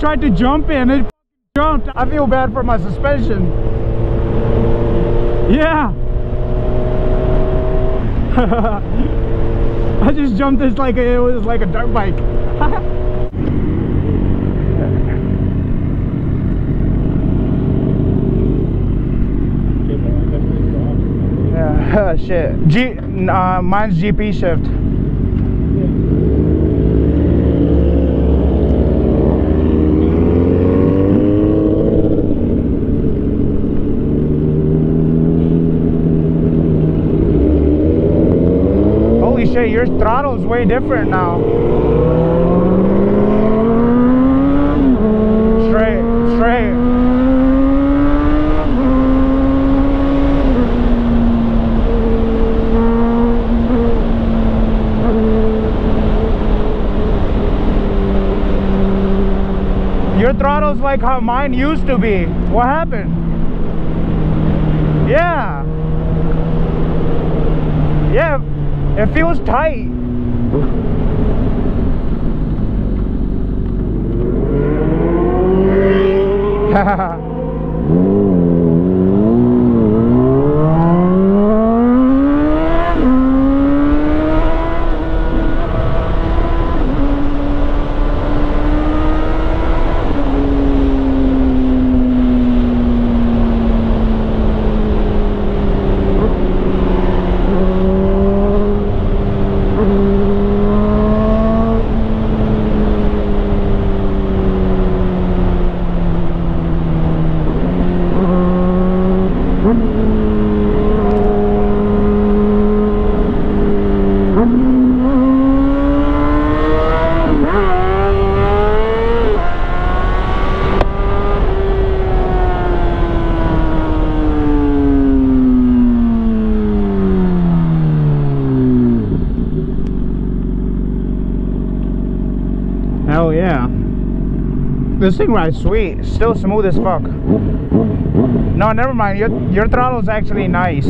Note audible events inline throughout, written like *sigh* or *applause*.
tried to jump in. It jumped. I feel bad for my suspension. Yeah. *laughs* I just jumped this like it was like a dirt bike. *laughs* yeah, *laughs* shit. G, uh, mine's GP shift. Holy shit, your throttle's way different now. Straight, straight. Your throttle's like how mine used to be. What happened? Yeah. Yeah, it feels tight. Hell *laughs* yeah. This thing rides sweet. Still smooth as fuck. No, never mind. Your your throttle's actually nice.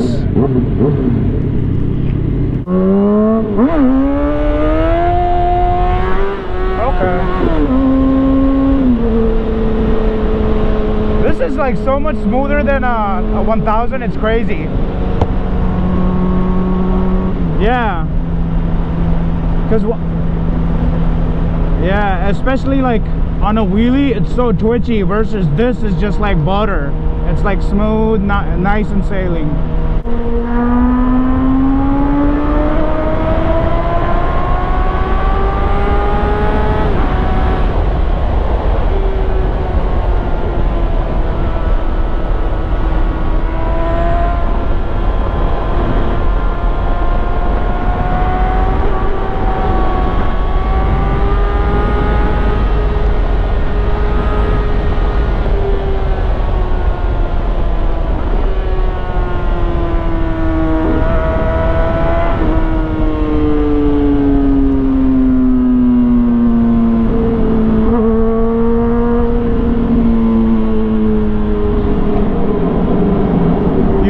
Okay. This is like so much smoother than uh, a, a 1000. It's crazy. Yeah. Cause wha- yeah, especially like on a wheelie, it's so twitchy versus this is just like butter. It's like smooth, ni- nice and sailing.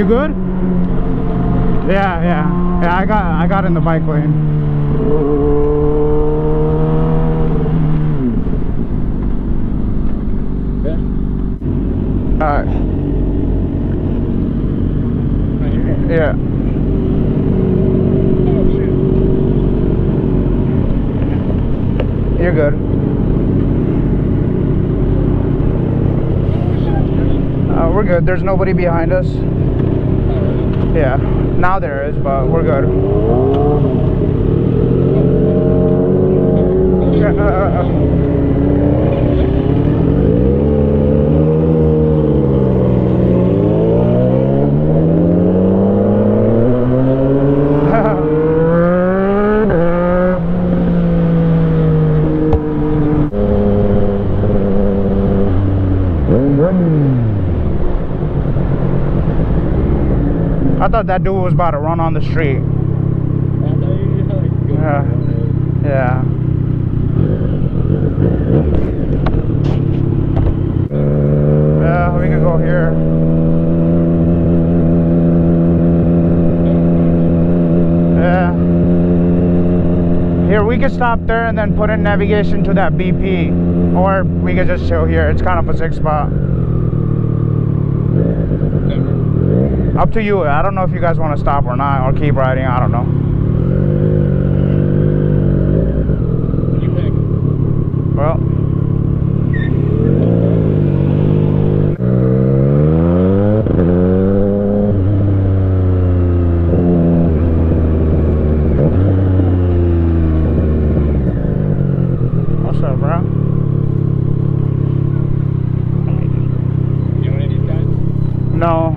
You good? Yeah, yeah. Yeah, I got in the bike lane. Alright. Yeah. Oh. You're good. Uh, we're good. There's nobody behind us. Yeah. Now there is, but we're good *laughs* uh, uh, I thought that dude was about to run on the street. I know you like go Yeah. Yeah. Yeah, we could go here. Yeah. here. we could stop there and then put in navigation to that BP. Or we could just chill here. It's kind of a sick spot. Up to you. I don't know if you guys want to stop or not, or keep riding. I don't know. You pick. Well, what's up, bro? You know any of these guys? No.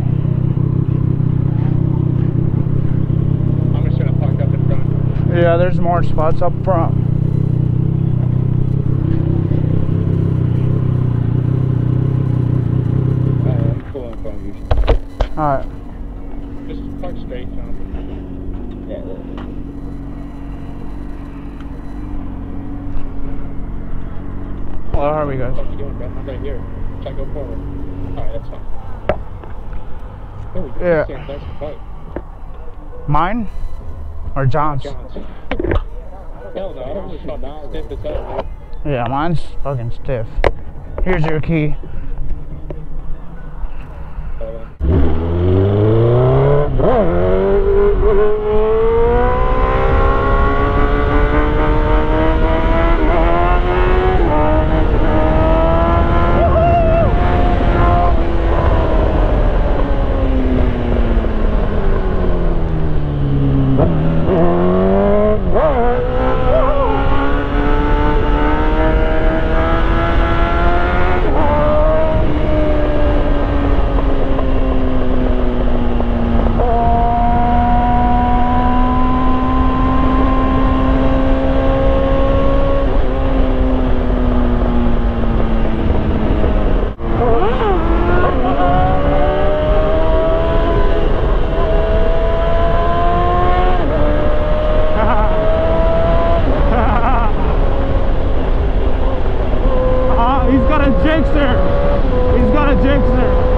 I'm just gonna park up in front. Yeah, there's more spots up front. Uh, I'm cool in front of you. Alright. Just park straight, John. Yeah. Well, how are we guys? What you doing, bro? I'm right here. Try to go forward. Alright, that's fine. There we go. Yeah. Same place fight. Mine? Or John's? John's. Yeah, mine's fucking stiff. Here's your key. Hold on. Ah, he's got a Gixxer. He's got a Gixxer.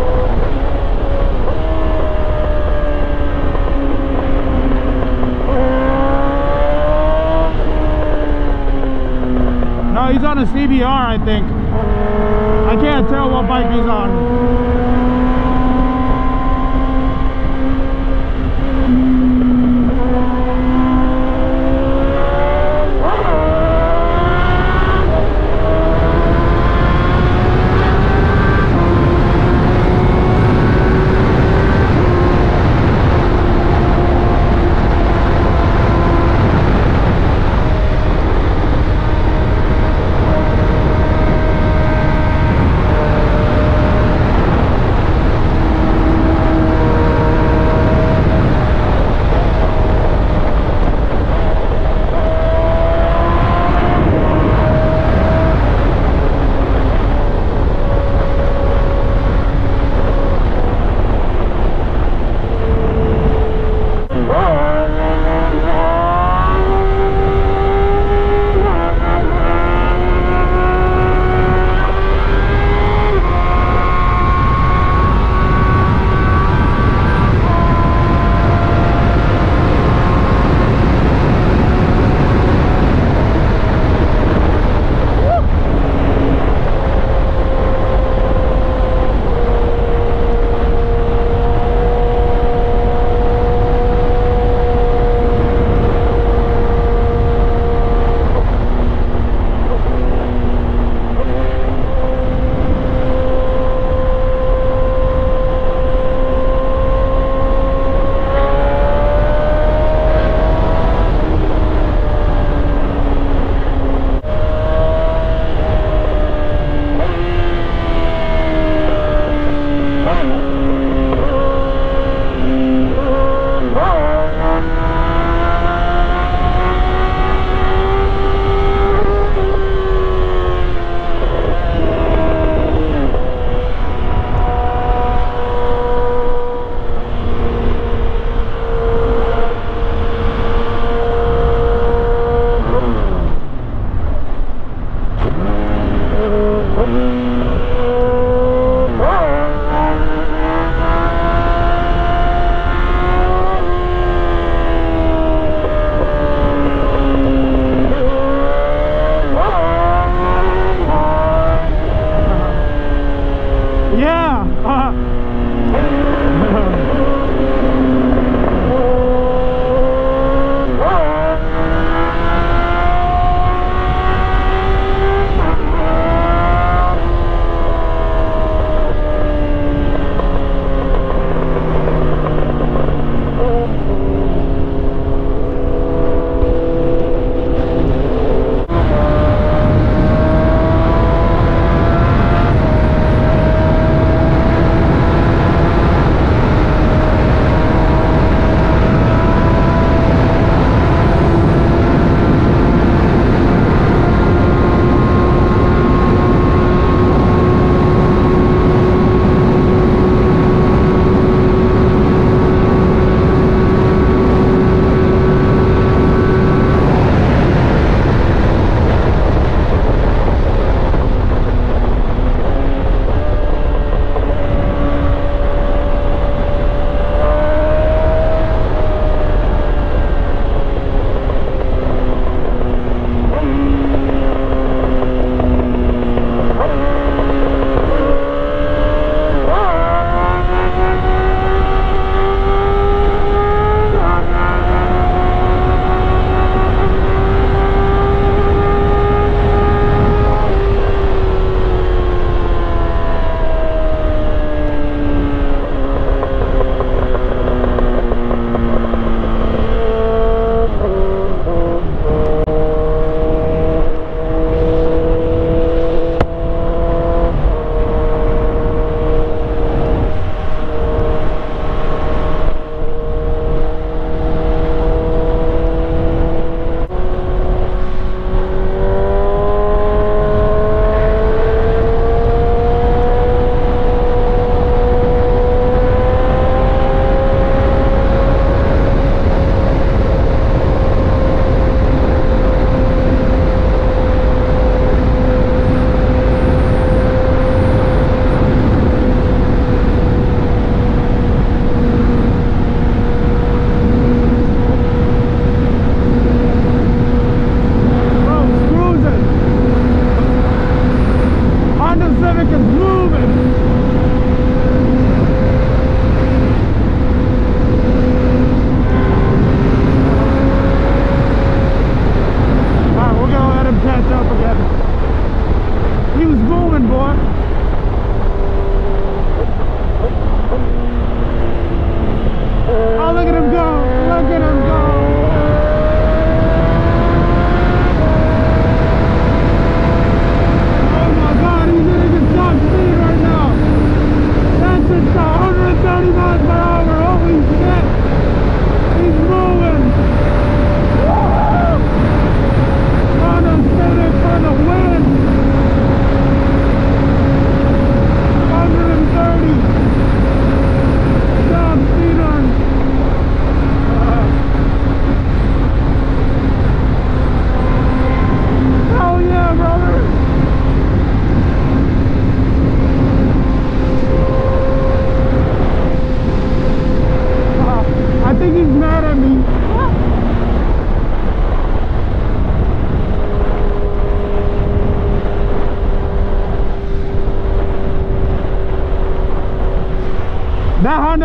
No, he's on a CBR, I think. I can't tell what bike he's on.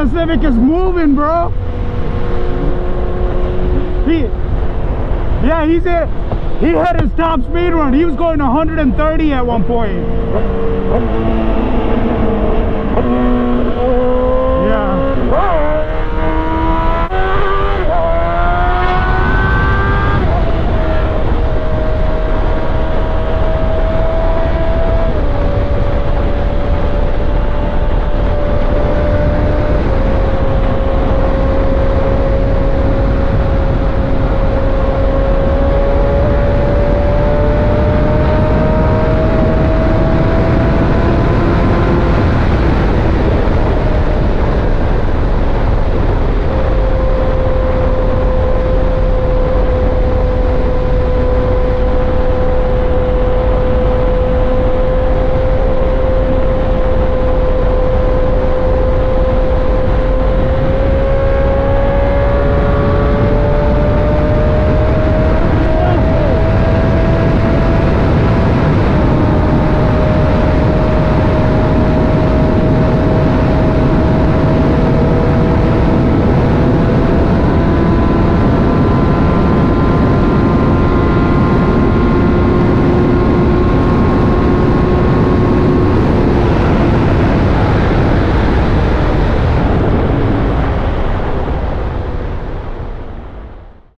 the Civic is moving, bro. He, yeah, he's it. He hit his top speed run. He was going 130 at one point. Yeah.